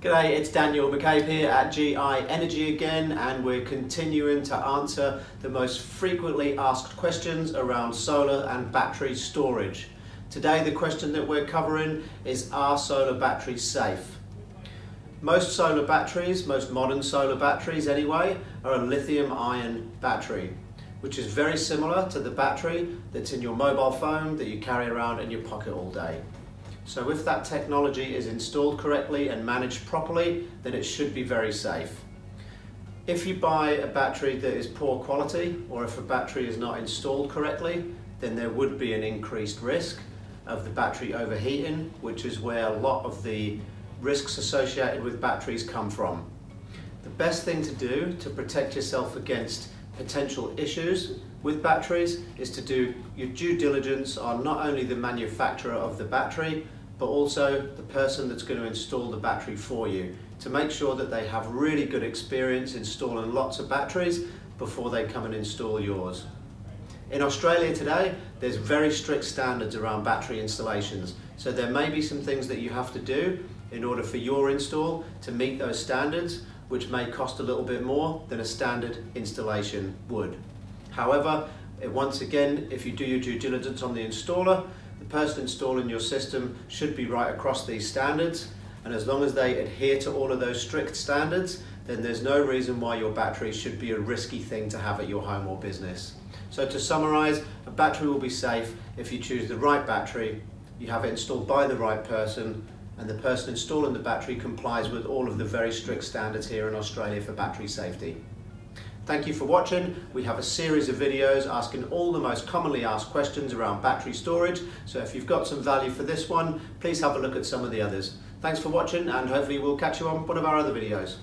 G'day, it's Daniel McCabe here at GI Energy again, and we're continuing to answer the most frequently asked questions around solar and battery storage. Today, the question that we're covering is Are solar batteries safe? Most solar batteries, most modern solar batteries anyway, are a lithium ion battery, which is very similar to the battery that's in your mobile phone that you carry around in your pocket all day. So if that technology is installed correctly and managed properly, then it should be very safe. If you buy a battery that is poor quality, or if a battery is not installed correctly, then there would be an increased risk of the battery overheating, which is where a lot of the risks associated with batteries come from. The best thing to do to protect yourself against potential issues with batteries is to do your due diligence on not only the manufacturer of the battery, but also the person that's going to install the battery for you to make sure that they have really good experience installing lots of batteries before they come and install yours. In Australia today, there's very strict standards around battery installations. So there may be some things that you have to do in order for your install to meet those standards, which may cost a little bit more than a standard installation would. However, eh, once again, if you do your due diligence on the installer, the person installing your system should be right across these standards and as long as they adhere to all of those strict standards then there's no reason why your battery should be a risky thing to have at your home or business. So to summarise, a battery will be safe if you choose the right battery, you have it installed by the right person and the person installing the battery complies with all of the very strict standards here in Australia for battery safety. Thank you for watching. We have a series of videos asking all the most commonly asked questions around battery storage. So if you've got some value for this one, please have a look at some of the others. Thanks for watching and hopefully we'll catch you on one of our other videos.